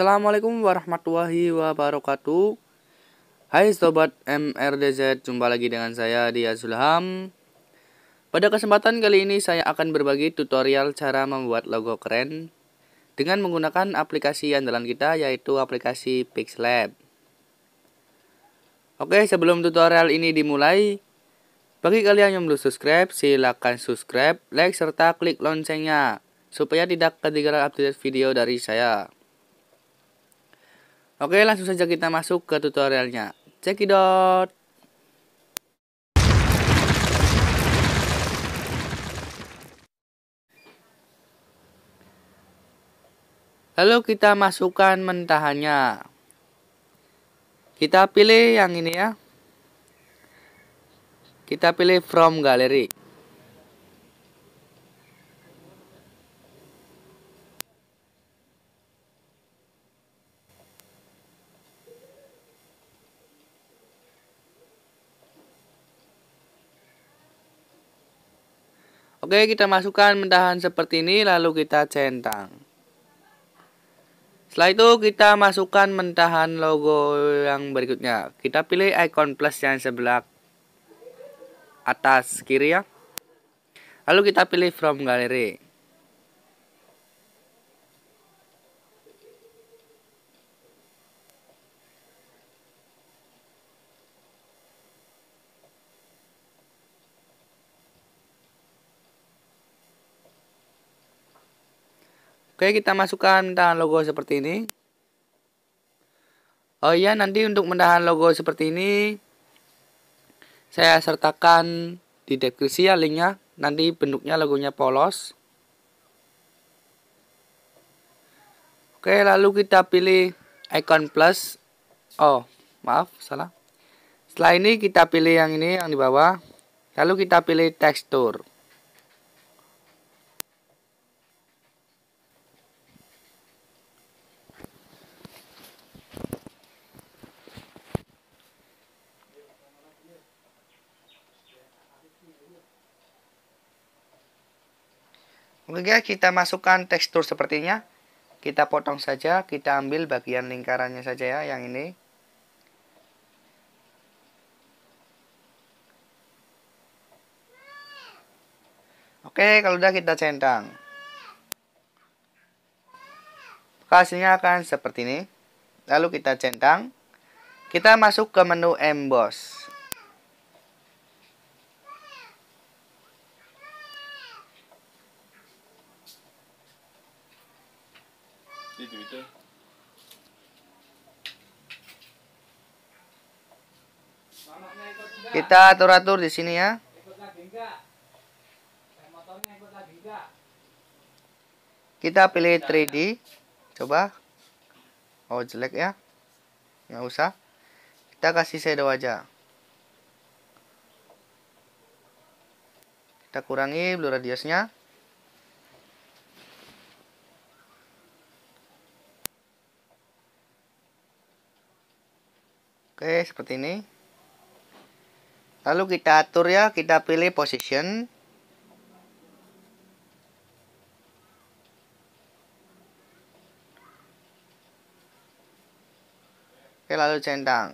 Assalamualaikum warahmatullahi wabarakatuh. Hai Sobat MRDZ, jumpa lagi dengan saya Dia Zulham Pada kesempatan kali ini saya akan berbagi tutorial cara membuat logo keren Dengan menggunakan aplikasi andalan kita yaitu aplikasi Pixlab. Oke sebelum tutorial ini dimulai Bagi kalian yang belum subscribe, silahkan subscribe, like, serta klik loncengnya supaya tidak ketinggalan update video dari saya. Oke, langsung saja kita masuk ke tutorialnya. Cekidot. Lalu kita masukkan mentahannya. Kita pilih yang ini ya. Kita pilih from gallery. Oke, kita masukkan mentahan seperti ini lalu kita centang. Setelah itu kita masukkan mentahan logo yang berikutnya. Kita pilih icon plus yang sebelah atas kiri ya. Lalu kita pilih from gallery. Oke, kita masukkan mendahan logo seperti ini. Oh iya, nanti untuk mendahan logo seperti ini saya sertakan di deskripsi ya linknya. Nanti bentuknya logonya polos. Oke, lalu kita pilih icon plus. Oh, maaf, salah. Setelah ini kita pilih yang ini yang di bawah. Lalu kita pilih tekstur. Oke guys, kita masukkan tekstur sepertinya. Kita potong saja, kita ambil bagian lingkarannya saja ya, yang ini. Oke, kalau udah kita centang. Hasilnya akan seperti ini. Lalu kita centang. Kita masuk ke menu emboss. Kita atur-atur di sini ya. Kita pilih 3D. Coba. Oh, jelek ya. Nggak usah. Kita kasih shadow aja. Kita kurangi blur radiusnya. Oke, seperti ini. Lalu kita atur ya, kita pilih position. Oke, lalu centang.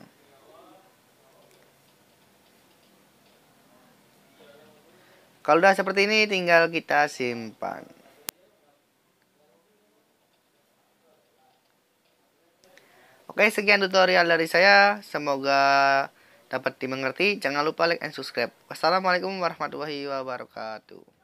Kalau udah seperti ini, tinggal kita simpan. Oke, sekian tutorial dari saya. Semoga dapat dimengerti. Jangan lupa like and subscribe. Wassalamualaikum warahmatullahi wabarakatuh.